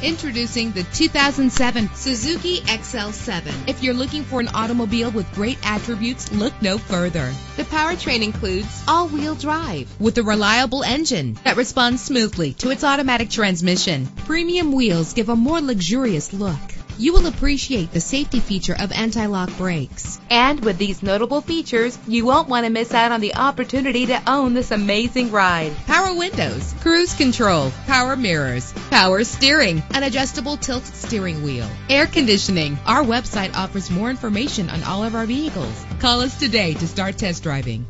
Introducing the 2007 Suzuki XL7. If you're looking for an automobile with great attributes, look no further. The powertrain includes all-wheel drive with a reliable engine that responds smoothly to its automatic transmission. Premium wheels give a more luxurious look. You will appreciate the safety feature of anti-lock brakes. And with these notable features, you won't want to miss out on the opportunity to own this amazing ride. Power windows, cruise control, power mirrors, power steering, an adjustable tilt steering wheel, air conditioning. Our website offers more information on all of our vehicles. Call us today to start test driving.